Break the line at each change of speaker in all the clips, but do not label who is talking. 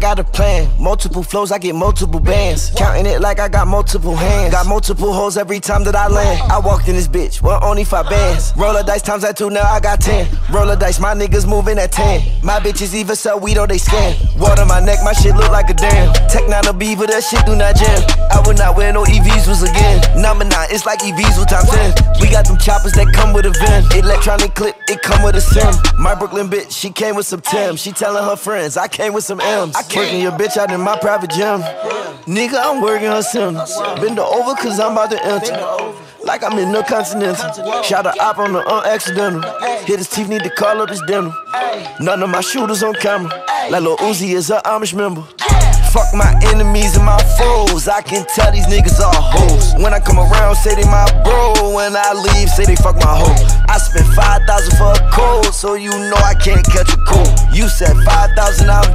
got a plan, multiple flows, I get multiple bands. Counting it like I got multiple hands. Got multiple holes every time that I land. I walked in this bitch, well, only five bands. Roll dice times that two, now I got ten. Roll dice, my niggas moving at ten. My bitches even sell weed or they scan. Water my neck, my shit look like a dam. Tec nine a beaver, that shit do not jam. I would not wear no EVs was again. Number nine, it's like EVs with time 10. We got them choppers that come with a VIN. Electronic clip, it come with a sim. My Brooklyn bitch, she came with some Tim. She telling her friends, I came with some M's. I working your bitch out in my private gym. Nigga, I'm working her Sims. Bend her over cause I'm about to enter. Like I'm in the continental. Shot a op on the unaccidental. Hit his teeth, need to call up his dental. None of my shooters on camera. Like Lil Uzi is a Amish member. Fuck my enemies and my foes. I can tell these niggas are hoes. When I come around, say they my bro. When I leave, say they fuck my hoe. I spent 5,000 for a cold, so you know I can't catch a cold. You said 5,000, I'm. I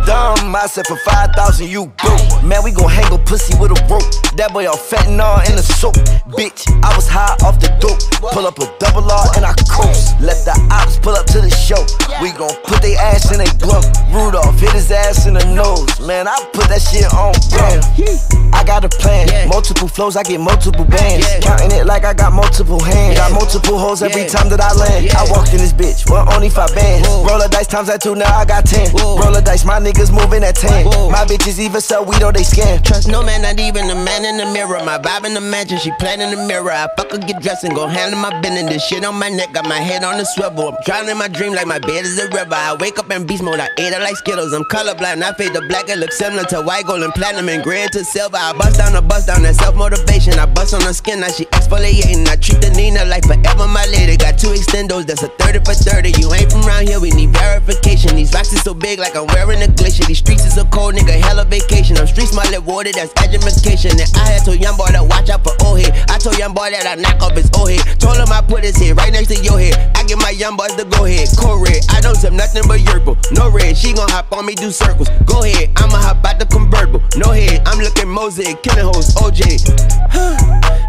said for 5,000, you broke. Man, we gon' hang a pussy with a rope. That boy all fentanyl in the soap. Bitch, I was high off the dope. Pull up a double R and I coast. Let the ops pull up to the show. We gon' put they ass in a glove. Rudolph hit his ass in the nose. Man, I put that shit on bam. I got a plan, multiple flows, I get multiple bands. Counting it like I got multiple hands. Got multiple holes every time that I land. I walked in this bitch, well, only five bands. Roll a dice times that two, now I got ten. Roll a dice, my niggas moving at ten. Whoa. My bitches even sell weed or they scan.
Trust no man, not even the man in the mirror. My vibe in the mansion, she playing in the mirror. I fuck her, get dressed and go handle my business. This shit on my neck, got my head on the swivel. I'm drowning my dream like my bed is a river. I wake up in beast mode, I ate it like Skittles. I'm colorblind, I fade the black, it looks similar to white gold and platinum and gray to silver. I bust down the bust down, that self motivation. I bust on the skin, now she exfoliating. I treat the Nina like forever my lady. Got two extendos, that's a 30 for 30. You ain't from around here, we need verification. These rocks is so big, like I'm wearing a glacier. These streets is so cold, nigga, hella vacation. I'm street smart, water, that's education. And I had told young boy to watch out for old head. Told young boy that I knock off his old head. Told him I put his head right next to your head. I give my young boys the go ahead. Cold red, I don't sip nothing but yerba. No red, she gon' hop on me, do circles. Go ahead, I'ma hop out the convertible. No head, I'm looking mosaic, killing hoes, OJ.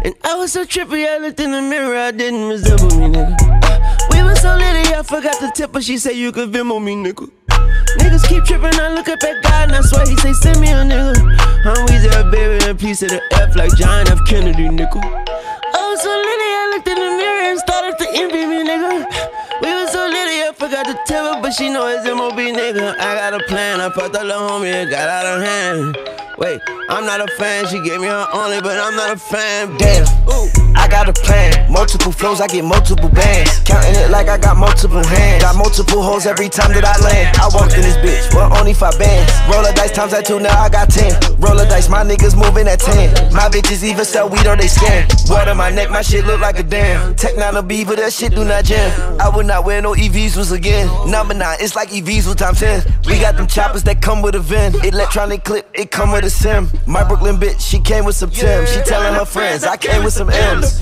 and I was so trippy, I looked in the mirror, I didn't resemble me, nigga. we was so litty, I forgot the tip her, she said you could Venmo me, nigga. Niggas keep tripping, I look up at God and I swear he say send me a nigga. I'm Weezy, a baby, and a piece of the F like John F. Kennedy, nigga. Oh, so litty, I looked in the mirror and started to envy me, nigga. We was so litty, I forgot to tell her, but she know it's MOB, nigga. I got a plan, I fucked the little homie, got out of hand. Wait, I'm not a fan, she gave me her only, but I'm not a fan.
Damn, ooh, I got a plan. Multiple flows, I get multiple bands. Counting it like I got multiple hands. Got multiple holes every time that I land. I walked in this bitch, well, only five bands. Roll dice times that two, now I got ten. Roll dice, my niggas moving at ten. My bitches even sell weed or they scan. Water my neck, my shit look like a dam. Tec nine a beaver, that shit do not jam. I would not wear no EVs was again. Number nine, it's like EVs with time 10. We got them choppers that come with a VIN. Electronic clip, it come with a sim. My Brooklyn bitch, she came with some Tim. She telling her friends, I came with some M's.